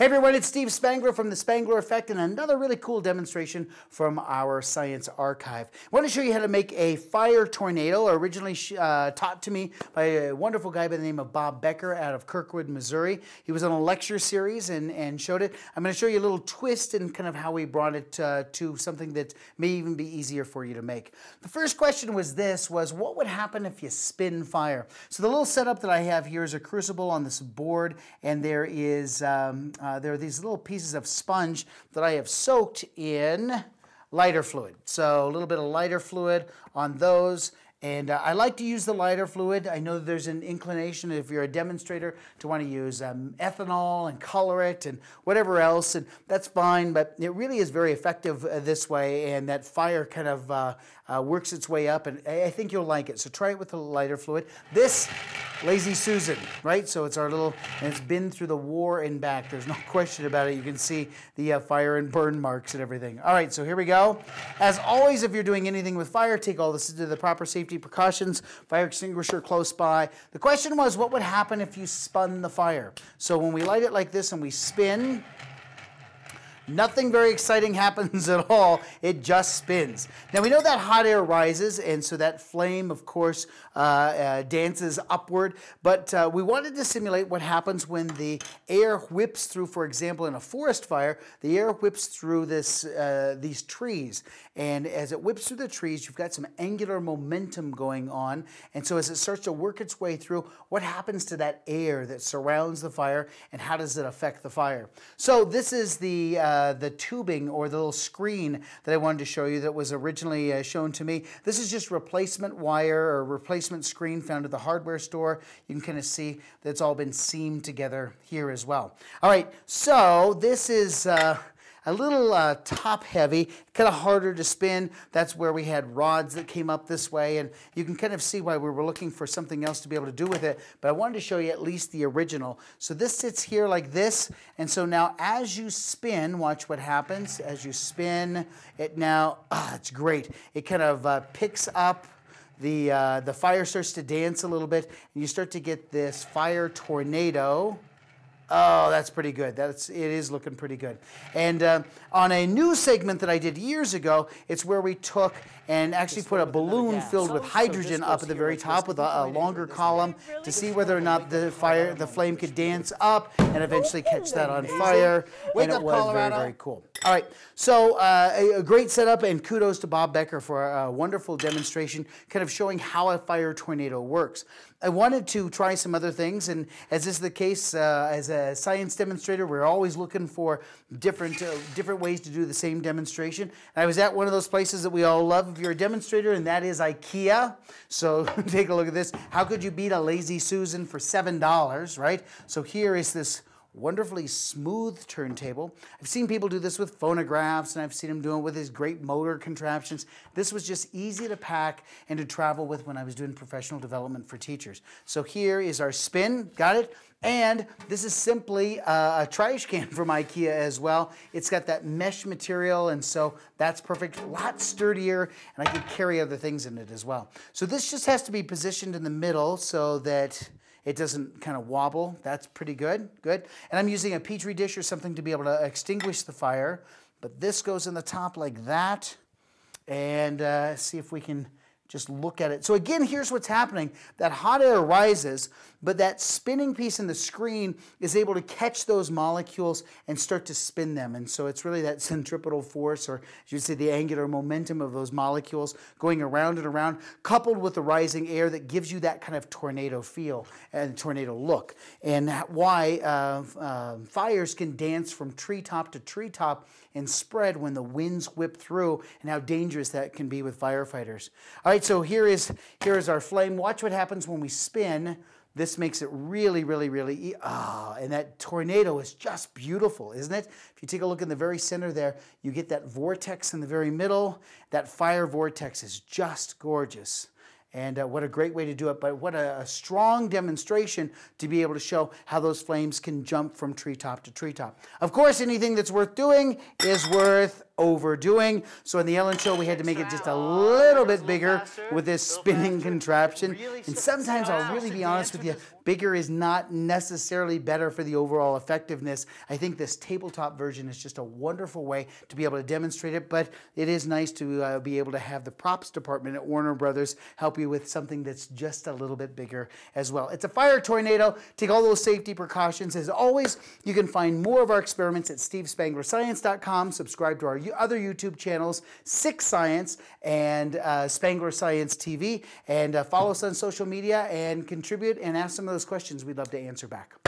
Hey everyone, it's Steve Spangler from the Spangler Effect and another really cool demonstration from our science archive. I want to show you how to make a fire tornado, originally uh, taught to me by a wonderful guy by the name of Bob Becker out of Kirkwood, Missouri. He was on a lecture series and, and showed it. I'm going to show you a little twist and kind of how we brought it uh, to something that may even be easier for you to make. The first question was this, was what would happen if you spin fire? So the little setup that I have here is a crucible on this board and there is um, uh, there are these little pieces of sponge that I have soaked in lighter fluid. So a little bit of lighter fluid on those. And uh, I like to use the lighter fluid. I know there's an inclination if you're a demonstrator to want to use um, ethanol and color it and whatever else, and that's fine, but it really is very effective uh, this way, and that fire kind of uh, uh works its way up, and I think you'll like it. So try it with the lighter fluid. This Lazy Susan, right? So it's our little, and it's been through the war and back. There's no question about it. You can see the uh, fire and burn marks and everything. All right, so here we go. As always, if you're doing anything with fire, take all this to the proper safety precautions. Fire extinguisher close by. The question was, what would happen if you spun the fire? So when we light it like this and we spin, Nothing very exciting happens at all. It just spins. Now we know that hot air rises, and so that flame, of course, uh, uh, dances upward. But uh, we wanted to simulate what happens when the air whips through, for example, in a forest fire, the air whips through this, uh, these trees. And as it whips through the trees, you've got some angular momentum going on. And so as it starts to work its way through, what happens to that air that surrounds the fire, and how does it affect the fire? So this is the uh, the tubing or the little screen that I wanted to show you that was originally uh, shown to me. This is just replacement wire or replacement screen found at the hardware store. You can kind of see that it's all been seamed together here as well. All right, so this is uh, a little uh, top heavy, kind of harder to spin. That's where we had rods that came up this way, and you can kind of see why we were looking for something else to be able to do with it, but I wanted to show you at least the original. So this sits here like this, and so now as you spin, watch what happens. As you spin, it now, ah, it's great. It kind of uh, picks up the, uh, the fire starts to dance a little bit, and you start to get this fire tornado. Oh, that's pretty good. That's it is looking pretty good. And uh, on a new segment that I did years ago, it's where we took and actually put a balloon filled with hydrogen up at the very top with a, a longer column to see whether or not the fire, the flame could dance up and eventually catch that on fire. And it was very, very cool. All right, so uh, a, a, great setup and kudos to Bob Becker for a wonderful demonstration kind of showing how a fire tornado works. I wanted to try some other things, and as is the case uh, as a science demonstrator, we're always looking for different uh, different ways to do the same demonstration. And I was at one of those places that we all love if you're a demonstrator, and that is IKEA. So take a look at this. How could you beat a Lazy Susan for $7, right? So here is this wonderfully smooth turntable. I've seen people do this with phonographs and I've seen them doing it with these great motor contraptions. This was just easy to pack and to travel with when I was doing professional development for teachers. So here is our spin, got it? And this is simply a, a trash can from Ikea as well. It's got that mesh material and so that's perfect, a lot sturdier and I can carry other things in it as well. So this just has to be positioned in the middle so that it doesn't kind of wobble. That's pretty good, good. And I'm using a Petri dish or something to be able to extinguish the fire. But this goes in the top like that. And uh, see if we can just look at it. So again, here's what's happening. That hot air rises, but that spinning piece in the screen is able to catch those molecules and start to spin them. And so it's really that centripetal force, or as you say, the angular momentum of those molecules going around and around, coupled with the rising air that gives you that kind of tornado feel and tornado look. And why uh, uh, fires can dance from treetop to treetop and spread when the winds whip through and how dangerous that can be with firefighters. All right, so here is, here is our flame. Watch what happens when we spin. This makes it really, really, really, ah, and that tornado is just beautiful, isn't it? If you take a look in the very center there, you get that vortex in the very middle. That fire vortex is just gorgeous. And uh, what a great way to do it, but what a, a, strong demonstration to be able to show how those flames can jump from treetop to treetop. Of course, anything that's worth doing is worth overdoing. So in the Ellen Show, we had to make it just a little bit bigger with this spinning contraption. And sometimes I'll really be honest with you, bigger is not necessarily better for the overall effectiveness. I think this tabletop version is just a wonderful way to be able to demonstrate it, but it is nice to uh, be able to have the props department at Warner Brothers help you with something that's just a little bit bigger as well. It's a fire tornado. Take all those safety precautions. As always, you can find more of our experiments at stevespanglerscience.com. Subscribe to our other YouTube channels, SICK Science and uh, Spangler Science TV, and uh, follow us on social media and contribute and ask some of those questions we'd love to answer back.